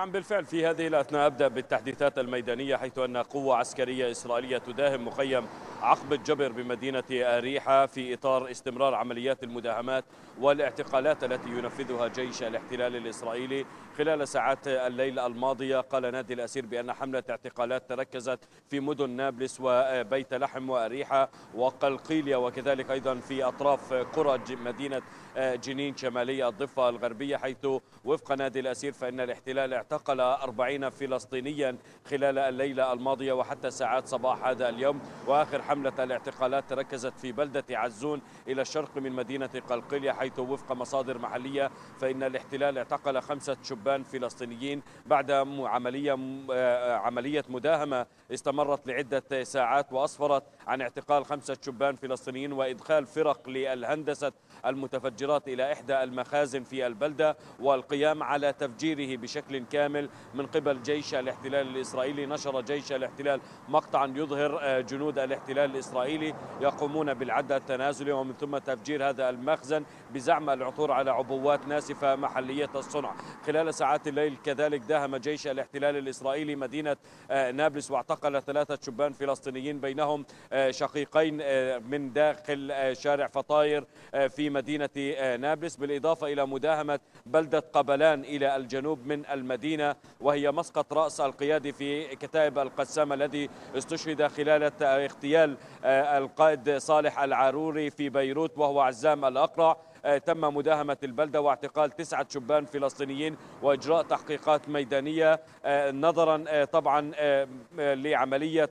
نعم بالفعل. في هذه الأثناء أبدأ بالتحديثات الميدانية حيث أن قوة عسكرية إسرائيلية تداهم مخيم عقب الجبر بمدينة أريحة في إطار استمرار عمليات المداهمات والاعتقالات التي ينفذها جيش الاحتلال الإسرائيلي خلال ساعات الليل الماضية. قال نادي الأسير بأن حملة اعتقالات تركزت في مدن نابلس وبيت لحم وأريحة وقلقيلية وكذلك أيضا في أطراف قرى مدينة جنين شمالي الضفة الغربية حيث وفق نادي الأسير فإن الاحتلال اعتقل 40 فلسطينيا خلال الليلة الماضية وحتى ساعات صباح هذا اليوم. وآخر حملة الاعتقالات تركزت في بلدة عزون إلى الشرق من مدينة قلقلية حيث وفق مصادر محلية فإن الاحتلال اعتقل خمسة شبان فلسطينيين. بعد عملية عملية مداهمة استمرت لعدة ساعات وأسفرت عن اعتقال خمسة شبان فلسطينيين وإدخال فرق للهندسة المتفجرات إلى إحدى المخازن في البلدة والقيام على تفجيره بشكل كامل من قبل جيش الاحتلال الإسرائيلي. نشر جيش الاحتلال مقطعا يظهر جنود الاحتلال الإسرائيلي يقومون بالعد التنازلي ومن ثم تفجير هذا المخزن بزعم العثور على عبوات ناسفة محلية الصنع. خلال ساعات الليل كذلك داهم جيش الاحتلال الإسرائيلي مدينة نابلس واعتقل ثلاثة شبان فلسطينيين بينهم شقيقين من داخل شارع فطاير في مدينة نابلس بالإضافة إلى مداهمة بلدة قبلان إلى الجنوب من المدينة وهي مسقط رأس القيادي في كتائب القسام الذي استشهد خلال اغتيال القائد صالح العاروري في بيروت وهو عزام الأقرع. تم مداهمة البلدة واعتقال تسعة شبان فلسطينيين وإجراء تحقيقات ميدانية نظرا طبعا لعملية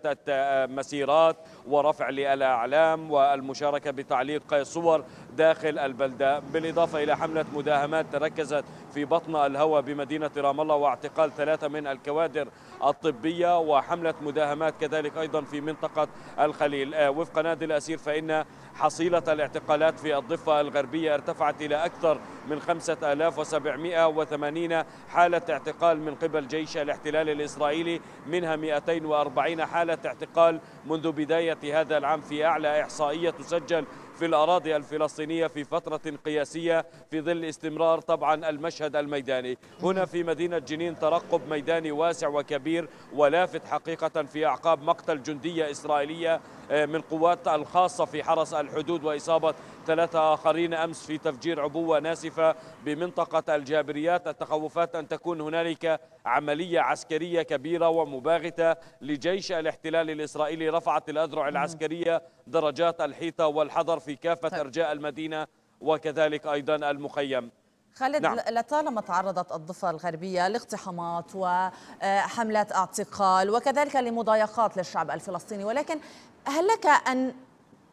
مسيرات ورفع للأعلام والمشاركة بتعليق صور داخل البلدة بالإضافة إلى حملة مداهمات تركزت في بطن الهوى بمدينة رام الله واعتقال ثلاثة من الكوادر الطبية وحملة مداهمات كذلك أيضا في منطقة الخليل. وفق نادي الأسير فإن حصيلة الاعتقالات في الضفة الغربية ارتفعت إلى أكثر من 5780 حالة اعتقال من قبل جيش الاحتلال الإسرائيلي منها 240 حالة اعتقال منذ بداية هذا العام في أعلى إحصائية تسجل في الأراضي الفلسطينية في فترة قياسية في ظل استمرار طبعا المشهد الميداني. هنا في مدينة جنين ترقب ميداني واسع وكبير ولافت حقيقة في أعقاب مقتل جندية إسرائيلية من قوات الخاصة في حرس الحدود وإصابة ثلاثة آخرين أمس في تفجير عبوة ناسفة بمنطقة الجابريات. التخوفات أن تكون هنالك عملية عسكرية كبيرة ومباغتة لجيش الاحتلال الإسرائيلي. رفعت الأذرع العسكرية درجات الحيطة والحذر في كافة طيب. أرجاء المدينة وكذلك أيضا المخيم. خالد نعم. لطالما تعرضت الضفة الغربية لاقتحامات وحملات اعتقال وكذلك لمضايقات للشعب الفلسطيني ولكن هل لك أن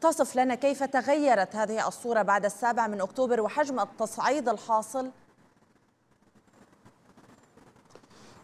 تصف لنا كيف تغيرت هذه الصورة بعد السابع من أكتوبر وحجم التصعيد الحاصل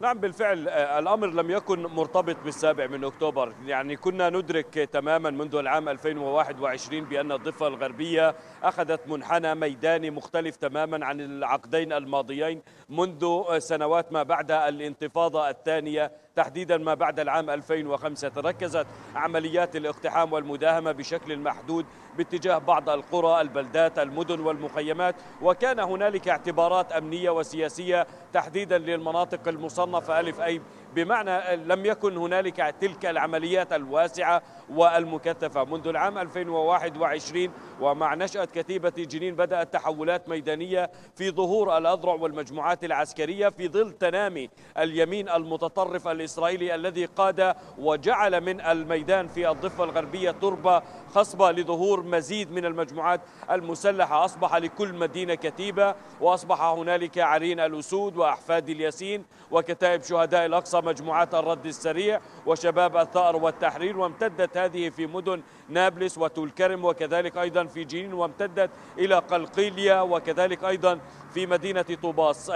نعم بالفعل الأمر لم يكن مرتبط بالسابع من أكتوبر. يعني كنا ندرك تماما منذ العام 2021 بأن الضفة الغربية أخذت منحنى ميداني مختلف تماما عن العقدين الماضيين منذ سنوات ما بعد الانتفاضة الثانية تحديدا ما بعد العام 2005 تركزت عمليات الاقتحام والمداهمة بشكل محدود باتجاه بعض القرى البلدات المدن والمخيمات. وكان هنالك اعتبارات أمنية وسياسية تحديدا للمناطق المصنفة ألف أي بمعنى لم يكن هنالك تلك العمليات الواسعة والمكثفة منذ العام 2021 ومع نشأة كتيبة جنين بدأت تحولات ميدانية في ظهور الأذرع والمجموعات العسكرية في ظل تنامي اليمين المتطرف الإسرائيلي الذي قاد وجعل من الميدان في الضفة الغربية تربة خصبة لظهور مزيد من المجموعات المسلحة. أصبح لكل مدينة كتيبة وأصبح هنالك عرين الأسود وأحفاد الياسين وكتائب شهداء الأقصى مجموعات الرد السريع وشباب الثأر والتحرير وامتدت هذه في مدن نابلس وتولكرم وكذلك أيضا في جنين وامتدت إلى قلقيلية وكذلك أيضا في مدينة طوباس.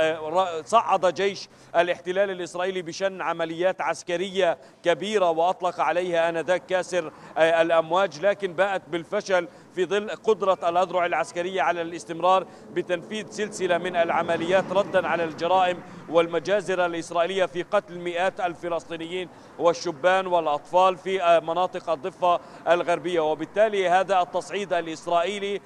صعد جيش الاحتلال الإسرائيلي بشن عمليات عسكرية كبيرة وأطلق عليها آنذاك كاسر الأمواج لكن باءت بالفشل في ظل قدرة الأذرع العسكرية على الاستمرار بتنفيذ سلسلة من العمليات ردا على الجرائم والمجازر الإسرائيلية في قتل مئات الفلسطينيين والشبان والأطفال في مناطق الضفة الغربية. وبالتالي هذا التصعيد الإسرائيلي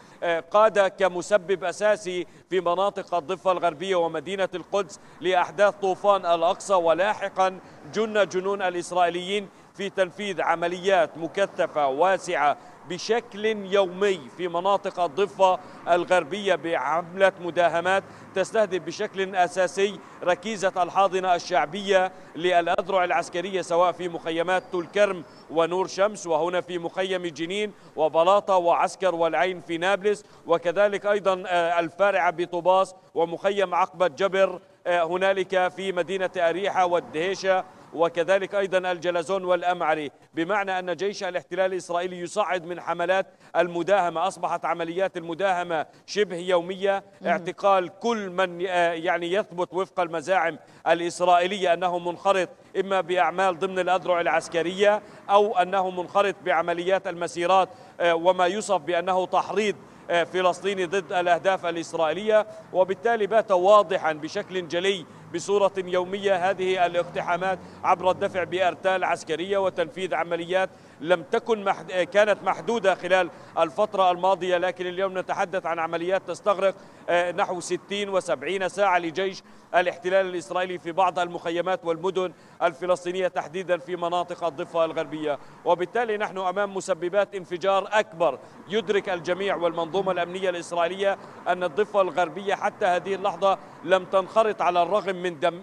قاد كمسبب أساسي في مناطق الضفة الغربية ومدينة القدس لأحداث طوفان الأقصى ولاحقا جن جنون الإسرائيليين في تنفيذ عمليات مكثفة واسعة. بشكل يومي في مناطق الضفة الغربية بعملة مداهمات تستهدف بشكل أساسي ركيزة الحاضنة الشعبية للأذرع العسكرية سواء في مخيمات تلكرم ونور شمس وهنا في مخيم جنين وبلاطة وعسكر والعين في نابلس وكذلك أيضا آه، الفارعة بطوباس ومخيم عقبة جبر آه، هنالك في مدينة أريحة والدهيشة وكذلك أيضا الجلزون والأمعري. بمعنى أن جيش الاحتلال الإسرائيلي يصعد من حملات المداهمة. أصبحت عمليات المداهمة شبه يومية. اعتقال كل من يعني يثبت وفق المزاعم الإسرائيلية أنه منخرط إما بأعمال ضمن الأذرع العسكرية أو أنه منخرط بعمليات المسيرات. آه، وما يوصف بأنه تحريض فلسطيني ضد الأهداف الإسرائيلية وبالتالي بات واضحا بشكل جلي بصورة يومية هذه الاقتحامات عبر الدفع بأرتال عسكرية وتنفيذ عمليات لم تكن محد... كانت محدودة خلال الفترة الماضية لكن اليوم نتحدث عن عمليات تستغرق آه، نحو 60 و70 ساعة لجيش الاحتلال الإسرائيلي في بعض المخيمات والمدن الفلسطينية تحديدا في مناطق الضفة الغربية. وبالتالي نحن أمام مسببات انفجار أكبر يدرك الجميع والمنظومة الأمنية الإسرائيلية أن الضفة الغربية حتى هذه اللحظة لم تنخرط على الرغم من دم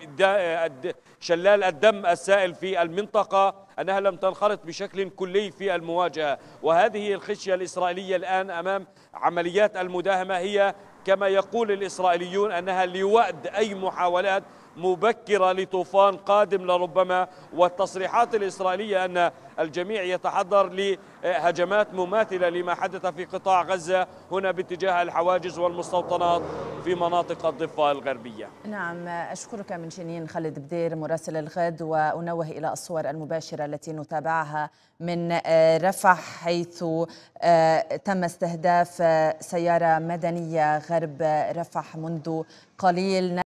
شلال الدم السائل في المنطقة. أنها لم تنخرط بشكل كلي في المواجهة. وهذه الخشية الإسرائيلية الآن أمام عمليات المداهمة هي كما يقول الإسرائيليون أنها لوأد أي محاولات مبكرة لطوفان قادم لربما والتصريحات الإسرائيلية أن الجميع يتحضر لهجمات مماثلة لما حدث في قطاع غزة هنا باتجاه الحواجز والمستوطنات في مناطق الضفة الغربية. نعم أشكرك من جنين خالد بدير مراسل الغد وأنوه إلى الصور المباشرة التي نتابعها من رفح حيث آه، تم استهداف سيارة مدنية غرب رفح منذ قليل.